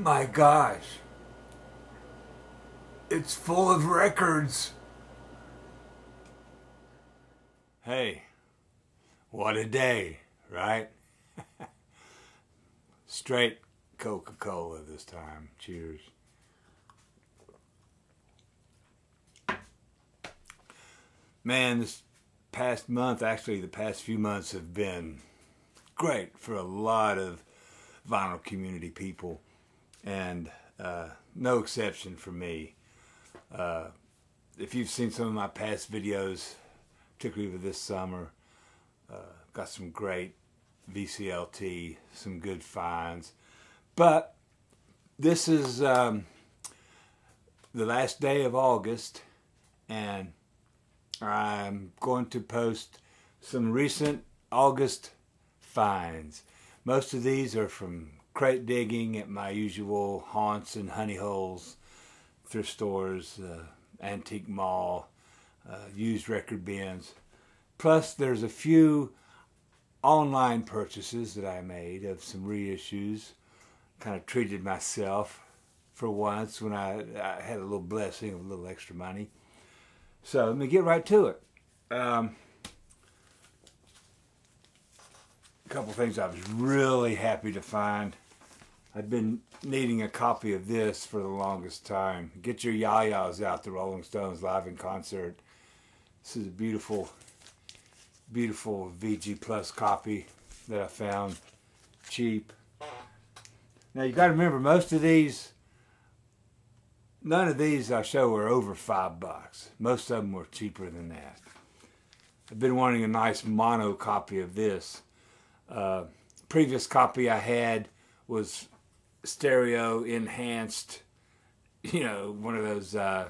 My gosh. It's full of records. Hey, what a day, right? Straight Coca Cola this time. Cheers. Man, this past month, actually, the past few months have been great for a lot of vinyl community people, and uh, no exception for me. Uh, if you've seen some of my past videos, particularly for this summer, uh, got some great VCLT, some good finds. But this is um, the last day of August, and I'm going to post some recent August finds. Most of these are from crate digging at my usual haunts and honey holes, thrift stores, uh, antique mall, uh, used record bins. Plus, there's a few online purchases that I made of some reissues. Kind of treated myself for once when I, I had a little blessing of a little extra money. So let me get right to it. Um, a couple things I was really happy to find. I've been needing a copy of this for the longest time. Get your yayas out, the Rolling Stones live in concert. This is a beautiful, beautiful VG Plus copy that I found cheap. Now you got to remember, most of these, none of these I show are over five bucks. Most of them were cheaper than that. I've been wanting a nice mono copy of this. Uh, previous copy I had was stereo enhanced, you know, one of those. Uh,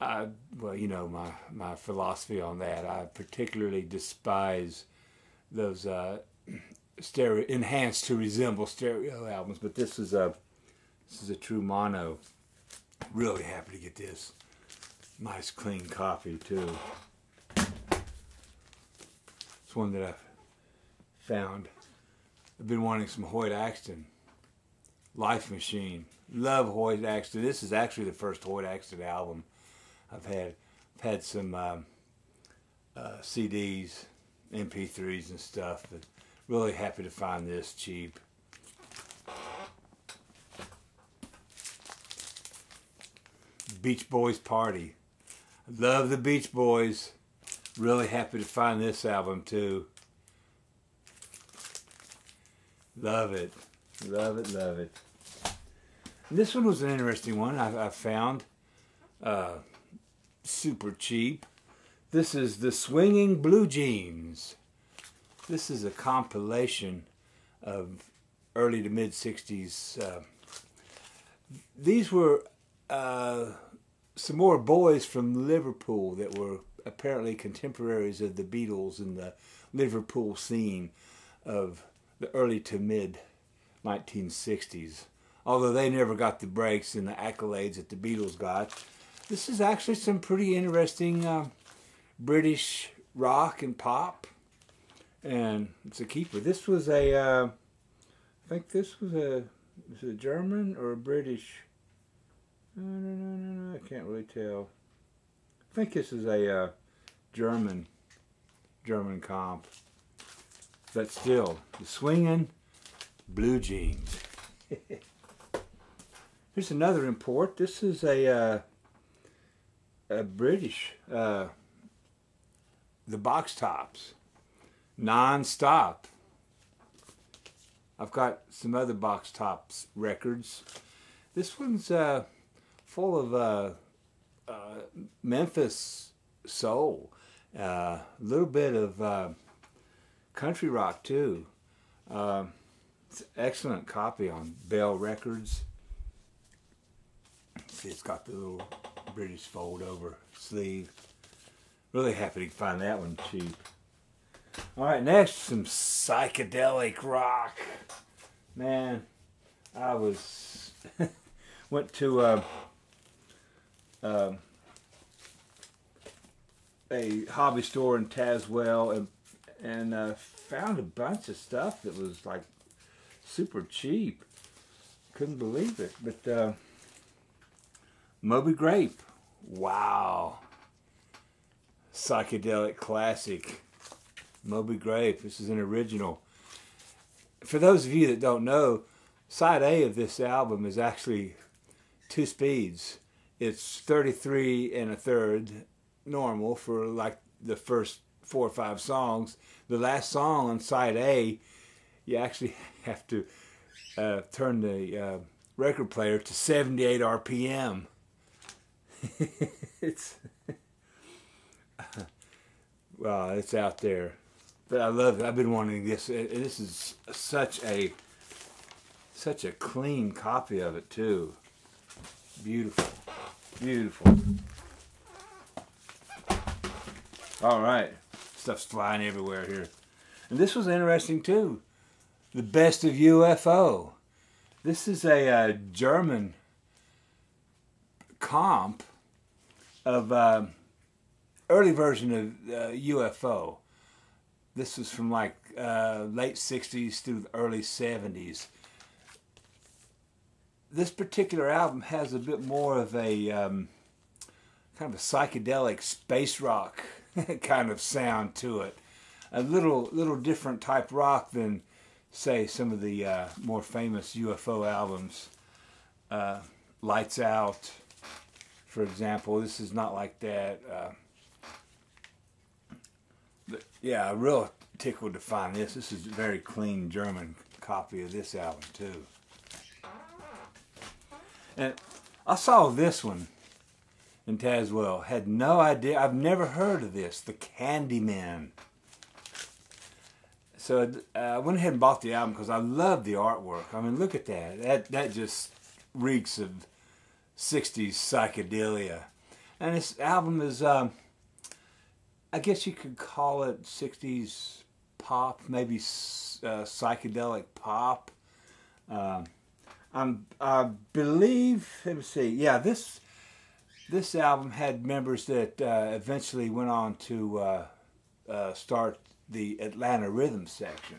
I, well, you know my my philosophy on that. I particularly despise those uh, stereo enhanced to resemble stereo albums, but this is a this is a true mono. Really happy to get this. Nice clean copy too. It's one that I've found. I've been wanting some Hoyt Axton. Life Machine. Love Hoyt Axton. This is actually the first Hoyt Axton album I've had. I've had some um, uh, CDs, MP3s and stuff, but really happy to find this cheap. Beach Boys Party. Love the Beach Boys. Really happy to find this album too. Love it. Love it, love it. And this one was an interesting one I, I found. Uh, super cheap. This is the Swinging Blue Jeans. This is a compilation of early to mid 60s. Uh, these were uh, some more boys from Liverpool that were apparently contemporaries of the Beatles in the Liverpool scene of the early to mid 1960s. Although they never got the breaks and the accolades that the Beatles got, this is actually some pretty interesting uh, British rock and pop, and it's a keeper. This was a, uh, I think this was a, was it a German or a British? No, no, no, no, no, I can't really tell. I think this is a uh, German, German comp. But still, the swinging blue jeans. Here's another import. This is a uh, a British, uh, the box tops, non-stop. I've got some other box tops records. This one's uh, full of uh, uh Memphis soul, uh, a little bit of uh, country rock too. It's excellent copy on Bell Records. See, it's got the little British fold over sleeve. Really happy to find that one cheap. All right, next some psychedelic rock. Man, I was went to uh, uh, a hobby store in Tazewell and and uh, found a bunch of stuff that was like super cheap. couldn't believe it. But uh, Moby Grape, wow, psychedelic classic. Moby Grape. This is an original. For those of you that don't know, side A of this album is actually two speeds. It's 33 and a third normal for like the first four or five songs. The last song on side A, you actually have to uh, turn the uh, record player to 78 RPM. it's well, it's out there, but I love it. I've been wanting this. This is such a such a clean copy of it too. Beautiful, beautiful. All right, stuff's flying everywhere here, and this was interesting too the best of UFO. This is a, uh, German comp of uh, early version of uh, UFO. This was from like uh, late 60s through early 70s. This particular album has a bit more of a um, kind of a psychedelic space rock kind of sound to it. A little little different type rock than say some of the uh, more famous UFO albums. Uh, Lights Out, for example. This is not like that. Uh, but yeah, I'm real tickled to find this. This is a very clean German copy of this album too. And I saw this one in Tazewell. Had no idea. I've never heard of this. The Candymen. So uh, I went ahead and bought the album because I love the artwork. I mean, look at that. That that just reeks of '60s psychedelia. And this album is, um, I guess you could call it '60s pop, maybe uh, psychedelic pop. I'm, I believe. Let me see. Yeah, this this album had members that uh, eventually went on to uh, uh, start the Atlanta Rhythm section.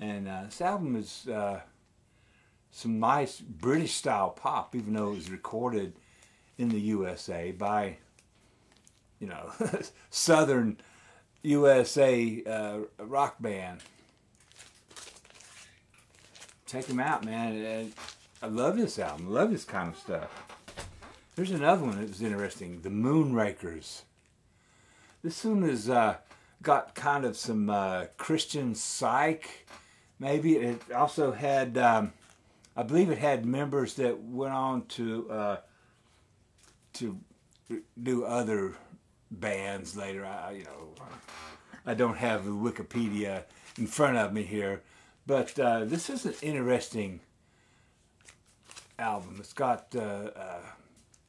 And uh, this album is uh, some nice British style pop, even though it was recorded in the USA by, you know, Southern USA uh, rock band. Check them out, man. I love this album. I love this kind of stuff. There's another one that was interesting. The Moonrakers. This one is uh, got kind of some uh, Christian psych. Maybe it also had, um, I believe it had members that went on to uh, to do other bands later. I, you know, I don't have the Wikipedia in front of me here, but uh, this is an interesting album. It's got uh, uh,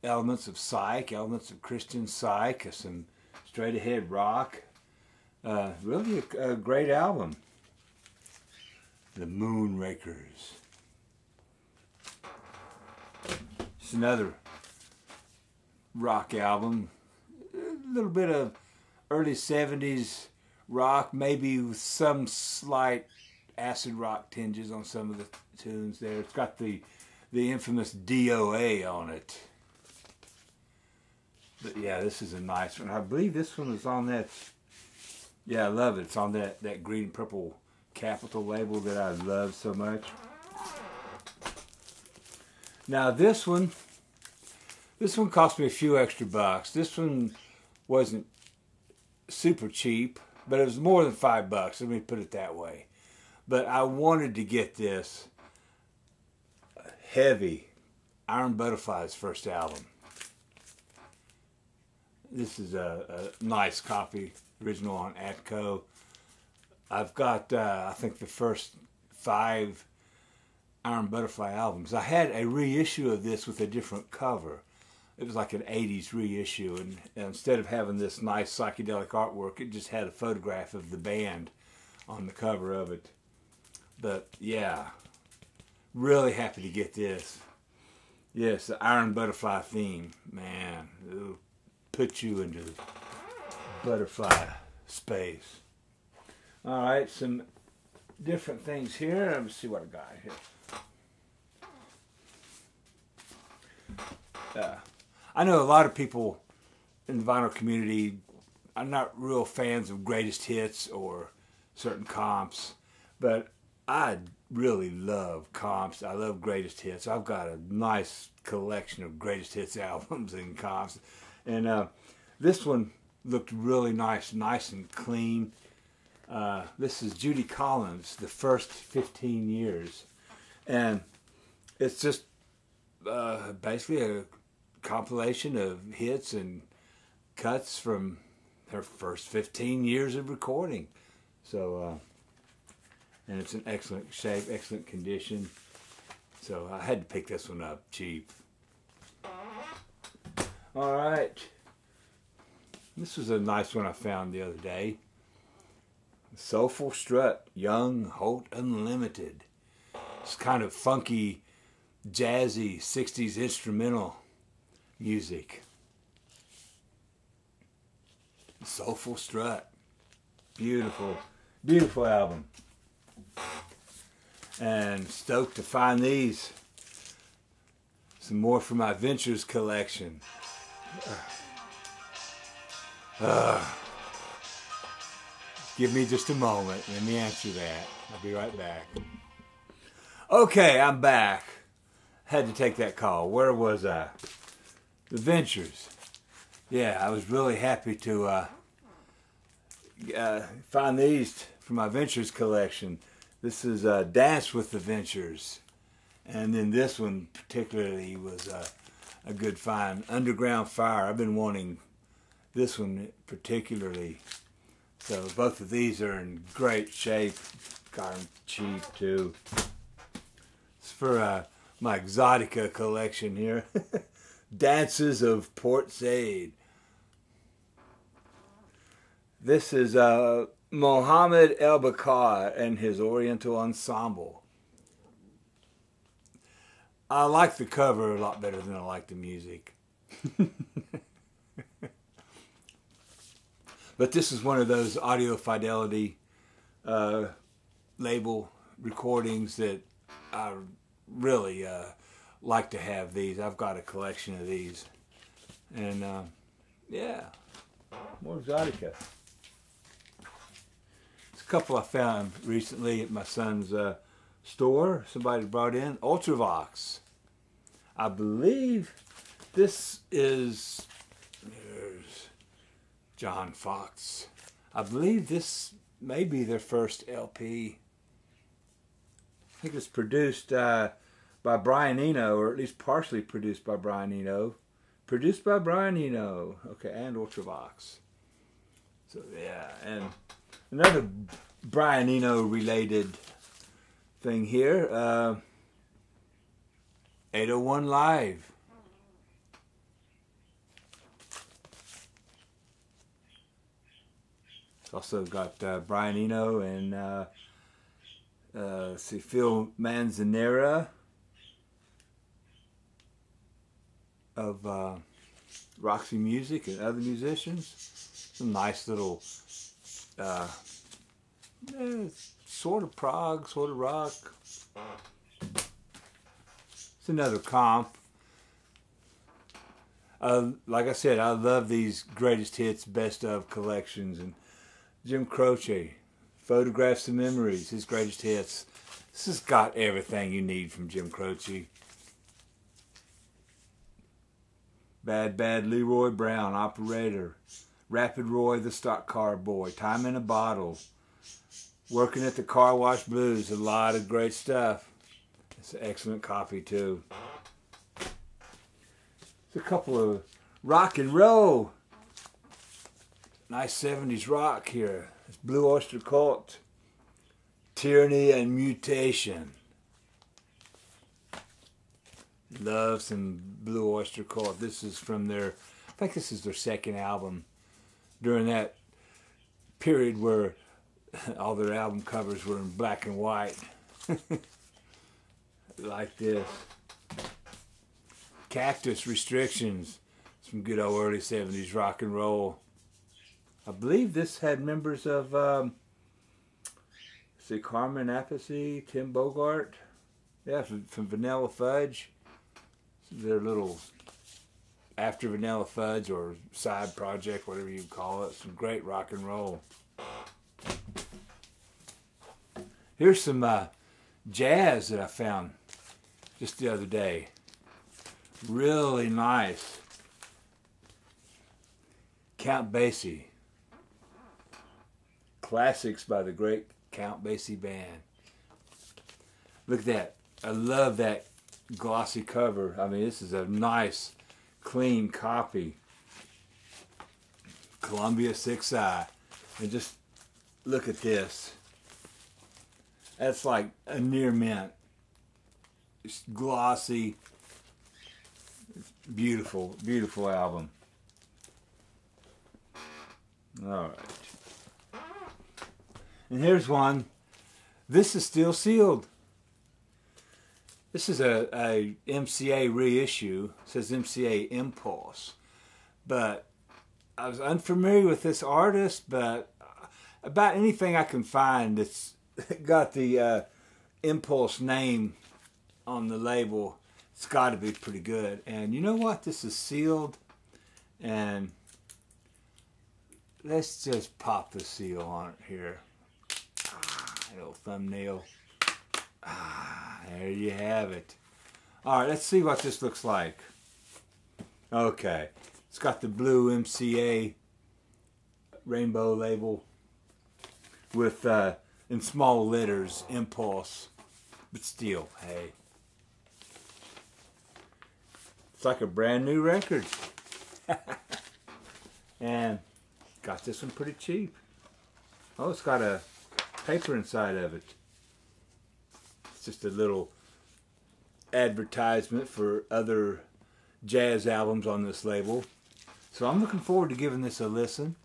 elements of psych, elements of Christian psych, some straight ahead rock. Uh, really a, a, great album. The Moonrakers. It's another rock album. A little bit of early 70s rock, maybe with some slight acid rock tinges on some of the tunes there. It's got the the infamous DOA on it. But yeah, this is a nice one. I believe this one is on that yeah, I love it. It's on that, that green purple Capitol label that I love so much. Now this one, this one cost me a few extra bucks. This one wasn't super cheap, but it was more than five bucks. Let me put it that way. But I wanted to get this heavy Iron Butterfly's first album. This is a, a nice copy original on Atco. I've got, uh, I think, the first five Iron Butterfly albums. I had a reissue of this with a different cover. It was like an 80s reissue, and, and instead of having this nice psychedelic artwork, it just had a photograph of the band on the cover of it. But yeah, really happy to get this. Yes, the Iron Butterfly theme, man, it'll put you into butterfly space. All right, some different things here. Let me see what I got here. Uh, I know a lot of people in the vinyl community are not real fans of greatest hits or certain comps, but I really love comps. I love greatest hits. I've got a nice collection of greatest hits albums and comps. And uh, this one looked really nice, nice and clean. Uh, this is Judy Collins, the first 15 years, and it's just uh, basically a compilation of hits and cuts from her first 15 years of recording. So, uh, and it's in excellent shape, excellent condition. So I had to pick this one up cheap. All right. This was a nice one I found the other day. Soulful Strut, Young Holt Unlimited. It's kind of funky, jazzy 60s instrumental music. Soulful Strut. Beautiful, beautiful album. And stoked to find these. Some more from my Ventures collection. Uh, give me just a moment. Let me answer that. I'll be right back. Okay, I'm back. Had to take that call. Where was I? The Ventures. Yeah, I was really happy to uh, uh, find these for my Ventures collection. This is uh, Dance with the Ventures. And then this one particularly was uh, a good find. Underground Fire. I've been wanting this one particularly. So both of these are in great shape. Got them cheap too. It's for uh, my Exotica collection here. Dances of Port Said. This is uh, Mohammed El-Bakkar and his Oriental Ensemble. I like the cover a lot better than I like the music. but this is one of those audio fidelity uh, label recordings that I really uh, like to have these. I've got a collection of these. And uh, yeah, more Exotica. It's a couple I found recently at my son's uh, store. Somebody brought in Ultravox. I believe this is John Foxx. I believe this may be their first LP. I think it's produced uh, by Brian Eno, or at least partially produced by Brian Eno. Produced by Brian Eno. Okay, and Ultravox. So yeah, and another Brian Eno related thing here. Uh, 801 Live. Also got uh, Brian Eno and uh, uh, see Phil Manzanera of uh, Roxy Music and other musicians. Some nice little, uh, eh, sort of prog, sort of rock. It's another comp. Uh, like I said, I love these greatest hits, best of collections, and Jim Croce, photographs and memories, his greatest hits. This has got everything you need from Jim Croce. Bad Bad Leroy Brown, Operator. Rapid Roy, the stock car boy. Time in a bottle. Working at the car wash blues. A lot of great stuff. It's excellent coffee too. It's a couple of rock and roll. Nice 70s rock here. It's Blue Oyster Cult. Tyranny and Mutation. Love some Blue Oyster Cult. This is from their, I think this is their second album. During that period where all their album covers were in black and white. like this. Cactus Restrictions. Some good old early 70s rock and roll. I believe this had members of, um, see, Carmine Appice, Tim Bogert. Yeah, from, from Vanilla Fudge. Their little after Vanilla Fudge or side project, whatever you call it. Some great rock and roll. Here's some uh, jazz that I found just the other day. Really nice. Count Basie. Classics by the great Count Basie Band. Look at that. I love that glossy cover. I mean, this is a nice, clean copy. Columbia 6i. And just look at this. That's like a near mint. It's glossy. It's beautiful, beautiful album. All right. And here's one. This is still sealed. This is a, a MCA reissue. It says MCA Impulse. But I was unfamiliar with this artist, but about anything I can find that's got the uh, Impulse name on the label, it's got to be pretty good. And you know what? This is sealed. And let's just pop the seal on it here. Little thumbnail. Ah, there you have it. All right, let's see what this looks like. Okay, it's got the blue MCA rainbow label with, uh, in small letters, Impulse. But still, hey. It's like a brand new record. and got this one pretty cheap. Oh, it's got a paper inside of it It's just a little advertisement for other jazz albums on this label. So I'm looking forward to giving this a listen.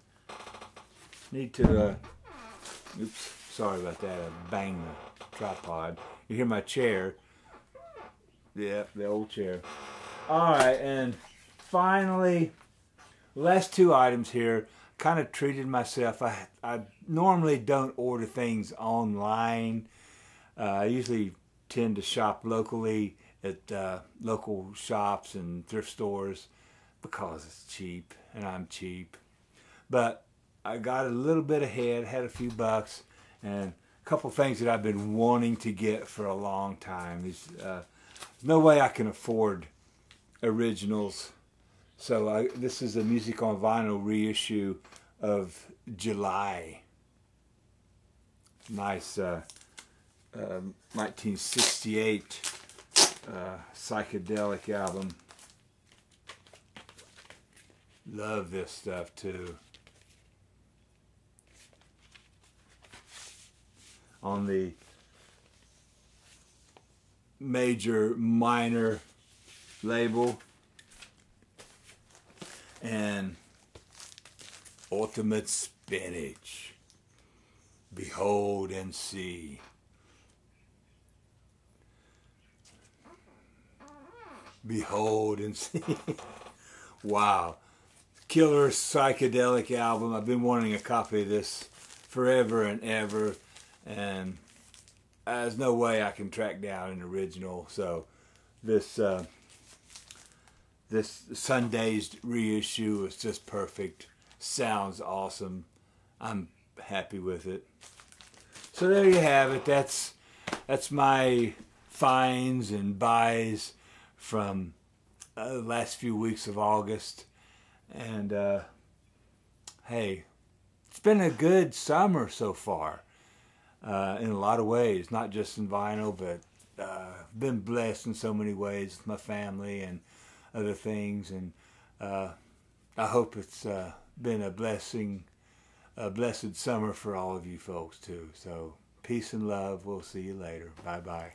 Need to, uh, oops, sorry about that. I banged the tripod. You hear my chair. Yeah, the old chair. All right, and finally, last two items here. Kind of treated myself. I I normally don't order things online uh, I usually tend to shop locally at uh, local shops and thrift stores because it's cheap and I'm cheap. But I got a little bit ahead, had a few bucks, and a couple things that I've been wanting to get for a long time. There's uh, no way I can afford originals. So I, this is a Music on Vinyl reissue of July. Nice uh, 1968 um, uh, psychedelic album. Love this stuff too. On the major minor label and ultimate spinach behold and see behold and see. wow. Killer psychedelic album. I've been wanting a copy of this forever and ever. And there's no way I can track down an original. So this uh, this Sundazed reissue is just perfect. Sounds awesome. I'm happy with it. So there you have it. That's that's my finds and buys from uh, the last few weeks of August. And uh, hey, it's been a good summer so far uh, in a lot of ways, not just in vinyl, but uh, been blessed in so many ways with my family and other things. And uh, I hope it's uh, been a blessing, a blessed summer for all of you folks too. So peace and love. We'll see you later. Bye bye.